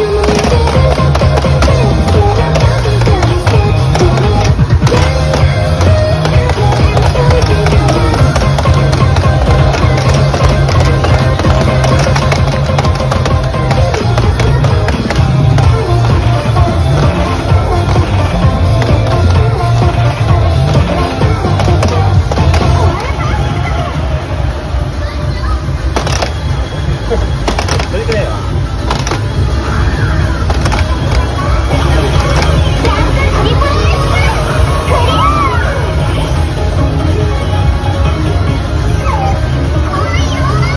you.